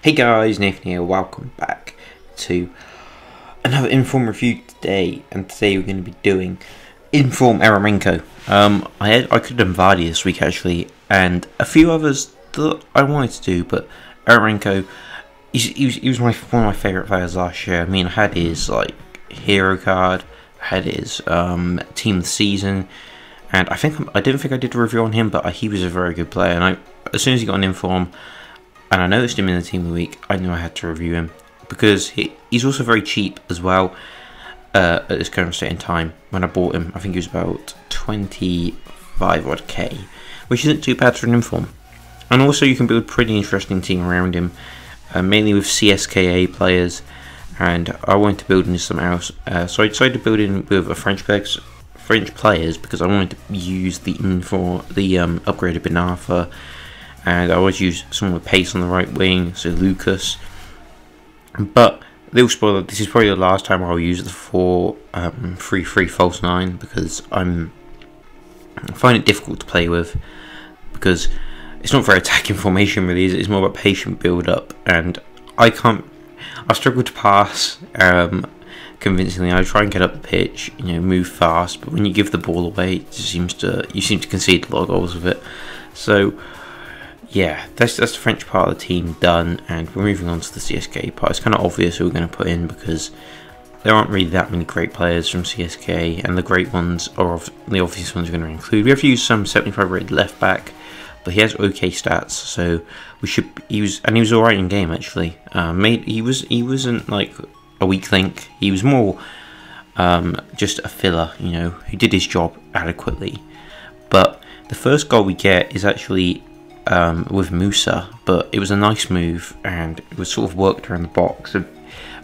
Hey guys, Nathan here, welcome back to another Inform review today, and today we're going to be doing Inform Eremenko. Um, I had I could have done Vardy this week actually, and a few others that I wanted to do, but Eremenko, he's, he was, he was my, one of my favourite players last year. I mean, I had his like hero card, I had his um, team of the season, and I think I didn't think I did a review on him, but he was a very good player, and I as soon as he got an Inform and I noticed him in the team of the week, I knew I had to review him because he, he's also very cheap as well uh, at this current state in time. When I bought him, I think he was about 25 odd K, which isn't too bad for an inform. And also, you can build a pretty interesting team around him, uh, mainly with CSKA players. And I wanted to build in some else, uh, so I decided to build in with a French players, French players because I wanted to use the for the um, upgraded Ben Arfa and I always use someone with pace on the right wing, so Lucas. But little spoiler, this is probably the last time I'll use the 4 um, 3 3 false 9 because I'm I find it difficult to play with because it's not very attacking formation really, it's more about patient build up and I can't I struggle to pass um, convincingly. I try and get up the pitch, you know, move fast, but when you give the ball away, it seems to you seem to concede a lot of goals with it. So yeah, that's that's the French part of the team done, and we're moving on to the CSK part. It's kind of obvious who we're going to put in because there aren't really that many great players from CSK, and the great ones are the obvious ones we're going to include. We have used some 75 rated left back, but he has okay stats, so we should. He was and he was alright in game actually. Uh, made he was he wasn't like a weak link. He was more um, just a filler, you know, who did his job adequately. But the first goal we get is actually um, with Musa, but it was a nice move and it was sort of worked around the box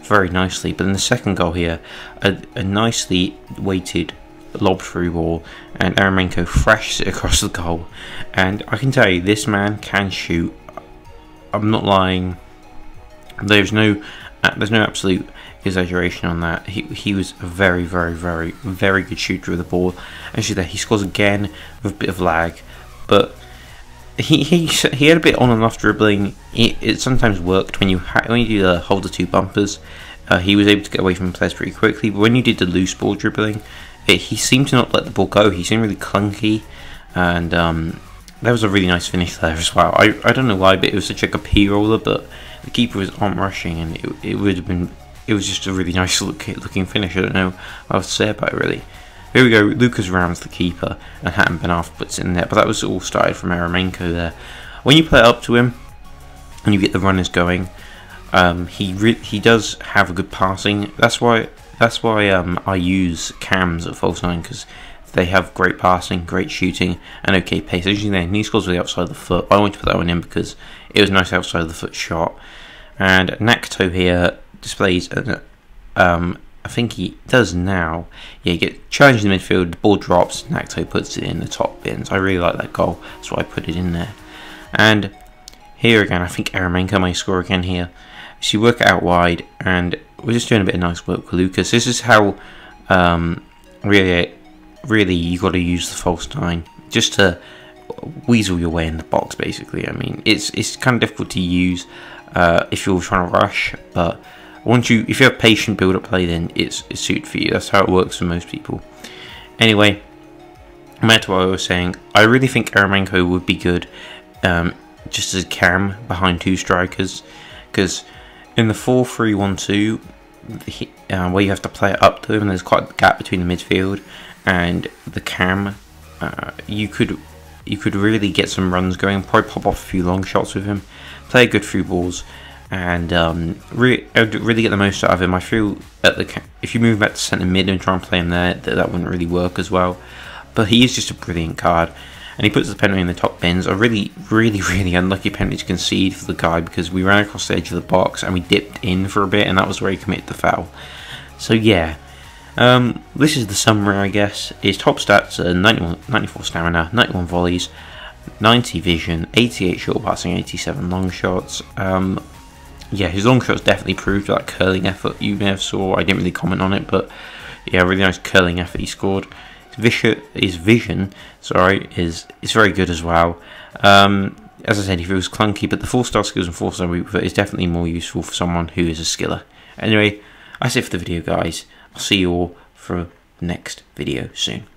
very nicely. But in the second goal here, a, a nicely weighted lob through ball, and Eremenko thrashes it across the goal. And I can tell you, this man can shoot. I'm not lying. There's no, uh, there's no absolute exaggeration on that. He he was a very, very, very, very good shooter of the ball. And Actually, there he scores again with a bit of lag, but he, he he had a bit on and off dribbling. It, it sometimes worked when you when you do the hold the two bumpers. Uh, he was able to get away from players pretty quickly. But when you did the loose ball dribbling, it, he seemed to not let the ball go. He seemed really clunky, and um, that was a really nice finish there as well. I, I don't know why, but it was such a P roller, but the keeper was on rushing, and it, it would have been. It was just a really nice look, looking finish. I don't know what to say about it really. Here we go, Lucas Rams the keeper, and Hatem Ben puts it in there. But that was all started from Eremenko there. When you play up to him, and you get the runners going, um, he he does have a good passing. That's why that's why um, I use cams at false nine because they have great passing, great shooting, and okay pace. Usually know, he scores with the outside of the foot. I want to put that one in because it was nice outside of the foot shot. And Nakato here displays an, um, I think he does now. Yeah, you get challenged in the midfield, the ball drops, Nakato puts it in the top bins. I really like that goal, that's why I put it in there. And here again, I think Eremenko may score again here. You work out wide, and we're just doing a bit of nice work with Lucas. This is how um, really, really you got to use the false nine just to weasel your way in the box. Basically, I mean, it's it's kind of difficult to use uh, if you're trying to rush, but once you, if you have patient build-up play, then it's, it's suited for you. That's how it works for most people. Anyway, back to what I was saying. I really think Eremenko would be good um, just as a cam behind two strikers. Because in the 4-3-1-2, uh, where you have to play it up to him, and there's quite a gap between the midfield and the cam, uh, you could you could really get some runs going, probably pop off a few long shots with him, play good through balls, and um, really, really get the most out of him. I feel that the if you move back to centre mid and try and play him there, that, that wouldn't really work as well. But he is just a brilliant card, and he puts the penalty in the top bins. A really, really, really unlucky penalty to concede for the guy because we ran across the edge of the box and we dipped in for a bit, and that was where he committed the foul. So yeah. Um, this is the summary, I guess. His top stats are 91, 94 stamina, 91 volleys, 90 vision, 88 short passing, 87 long shots. Um, yeah, his long shots definitely proved that curling effort you may have saw. I didn't really comment on it, but yeah, really nice curling effort he scored. His vision, his vision, sorry, is is very good as well. Um, as I said, he feels clunky, but the four star skills and four star root is definitely more useful for someone who is a skiller. Anyway, that's it for the video, guys. I'll see you all for next video soon.